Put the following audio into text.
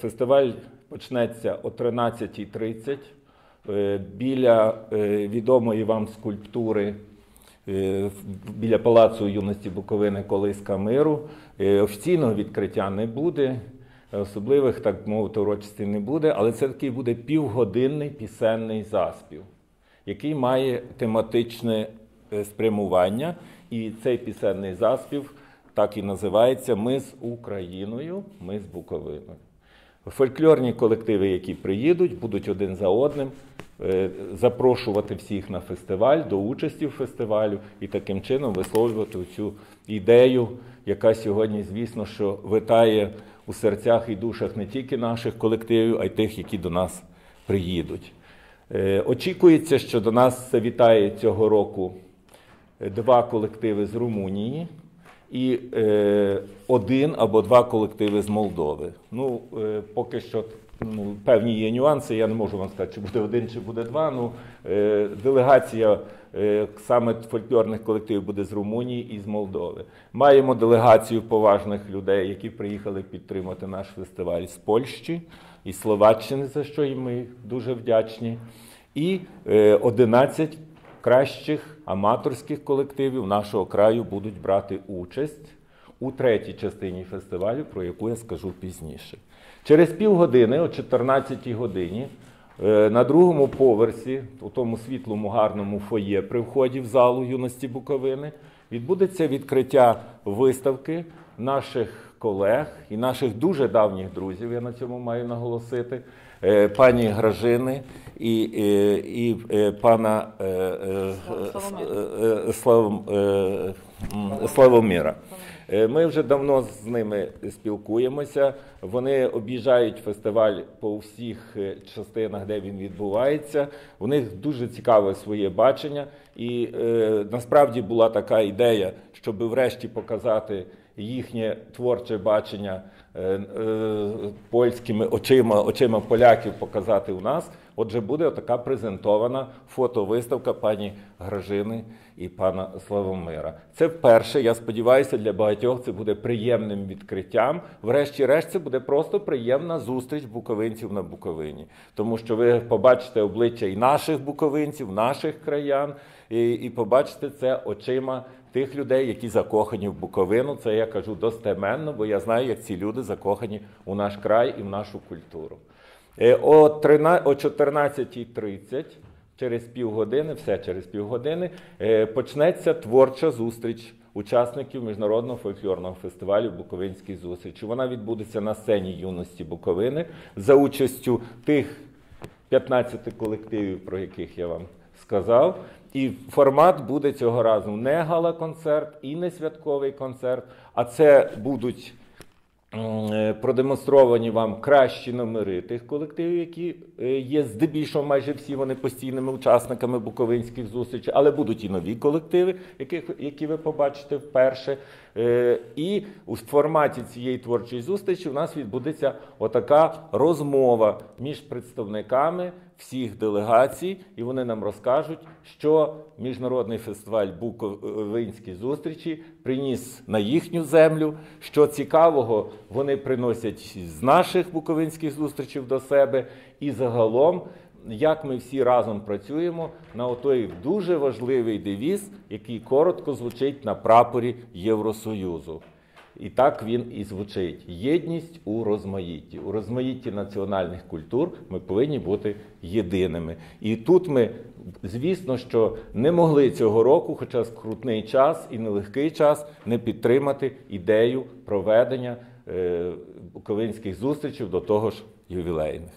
фестиваль почнеться о 13.30 е, біля е, відомої вам скульптури е, біля Палацу юності Буковини Колиска Миру. Офіційного відкриття не буде, особливих, так мовити, урочистей не буде, але це такий буде півгодинний пісенний заспів, який має тематичне спрямування. І цей пісенний заспів так і називається Ми з Україною, ми з Буковиною. Фольклорні колективи, які приїдуть, будуть один за одним е, запрошувати всіх на фестиваль, до участі в фестивалю і таким чином висловлювати цю ідею, яка сьогодні, звісно, що витає у серцях і душах не тільки наших колективів, а й тих, які до нас приїдуть. Е, Очікується, що до нас завітає цього року е, два колективи з Румунії і е, один або два колективи з Молдови. Ну, е, поки що ну, певні є нюанси, я не можу вам сказати, чи буде один, чи буде два. Ну, е, делегація е, саме фольклорних колективів буде з Румунії і з Молдови. Маємо делегацію поважних людей, які приїхали підтримати наш фестиваль з Польщі і Словаччини, за що їм ми дуже вдячні. І е, 11 кращих аматорських колективів нашого краю будуть брати участь у третій частині фестивалю, про яку я скажу пізніше. Через півгодини, о 14-й годині, е, на другому поверсі, у тому світлому гарному фоє при вході в залу юності Буковини, відбудеться відкриття виставки наших колег і наших дуже давніх друзів. Я на цьому маю наголосити. Е, Пані Гражини і, е, і, е, пана Славоміра. Ми вже давно з ними спілкуємося. Вони об'їжджають фестиваль по всіх частинах, де він відбувається. У них дуже цікаве своє бачення, і е, насправді була така ідея, щоб врешті показати їхнє творче бачення е, е, польськими очима, очима поляків показати у нас. Отже, буде така презентована фотовиставка пані Гражини і пана Славомира. Це вперше, я сподіваюся, для багатьох це буде приємним відкриттям. Врешті-решт, це буде просто приємна зустріч буковинців на Буковині, тому що ви побачите обличчя і наших буковинців, наших краян, і, і побачите це очима тих людей, які закохані в Буковину. Це я кажу достеменно, бо я знаю, як ці люди закохані у наш край і в нашу культуру. Е, О 14.30, через півгодини, все через півгодини, е, почнеться творча зустріч учасників міжнародного фольклорного фестивалю Буковинські зустрічі. Вона відбудеться на сцені юності Буковини за участю тих 15 колективів, про яких я вам сказав. І формат буде цього разу не гала-концерт і не святковий концерт, а це будуть е, продемонстровані вам кращі номери тих колективів, які е, є здебільшого майже всі вони постійними учасниками буковинських зустрічей, але будуть і нові колективи, які ви побачите вперше. Е, І у форматі цієї творчої зустрічі у нас відбудеться отака розмова між представниками всіх делегацій, і вони нам розкажуть, що міжнародний фестиваль Буковинські зустрічі приніс на їхню землю, що цікавого вони приносять з наших буковинських зустрічей до себе, і загалом. Як ми всі разом працюємо на отой дуже важливий девіз, який коротко звучить на прапорі Євросоюзу. І так він і звучить: єдність у розмаїтті. У розмаїтті національних культур ми повинні бути єдиними. І тут ми, звісно, що не могли цього року, хоча скрутний час і нелегкий час, не підтримати ідею проведення е, буковинських зустрічей до того ж ювілейних.